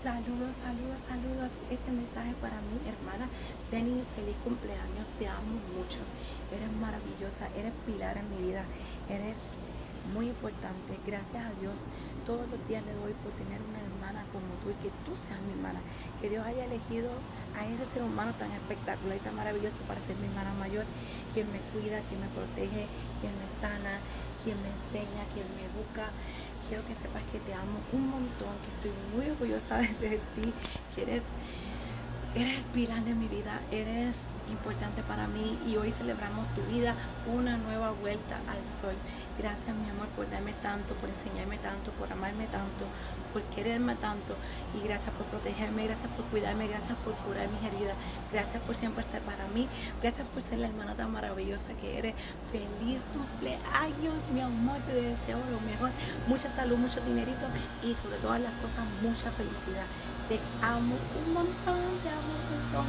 Saludos, saludos, saludos. Este mensaje para mi hermana Denny, feliz cumpleaños. Te amo mucho. Eres maravillosa, eres pilar en mi vida. Eres muy importante. Gracias a Dios. Todos los días le doy por tener una hermana como tú y que tú seas mi hermana. Que Dios haya elegido a ese ser humano tan espectacular y tan maravilloso para ser mi hermana mayor, quien me cuida, quien me protege, quien me sana, quien me enseña, quien me educa quiero que sepas que te amo un montón, que estoy muy orgullosa de, ti, que eres, eres pilar de mi vida, eres importante para mí y hoy celebramos tu vida, una nueva vuelta al sol. Gracias mi amor por darme tanto, por enseñarme tanto, por amarme tanto, por quererme tanto. Y gracias por protegerme, gracias por cuidarme, gracias por curar mis heridas, gracias por siempre estar para mí, gracias por ser la hermana tan maravillosa que eres. Feliz cumpleaños, mi amor, te deseo lo mejor, mucha salud, mucho dinerito y sobre todas las cosas mucha felicidad. Te amo un montón, te amo